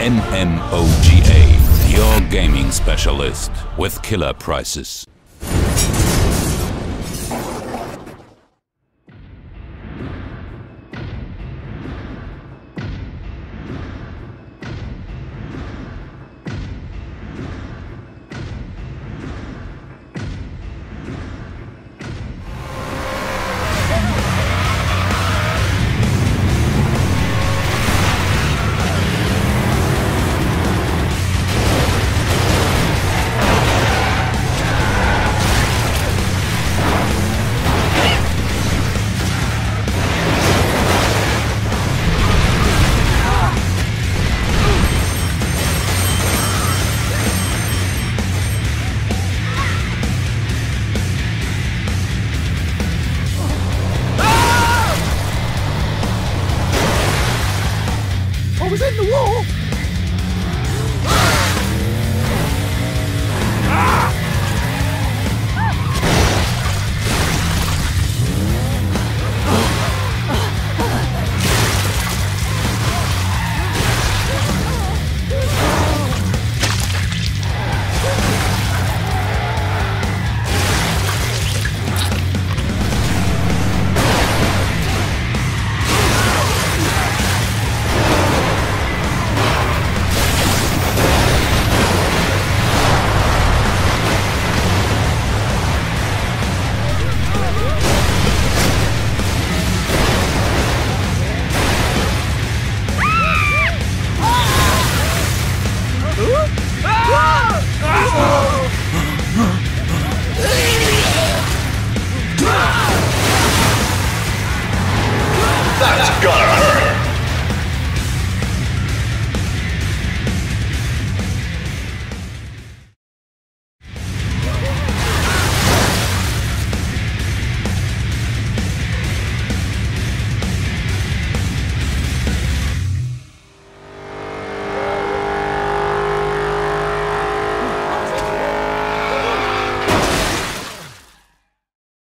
MMOGA, your gaming specialist with killer prices. was in the wall. Let's.